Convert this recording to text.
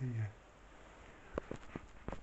See you.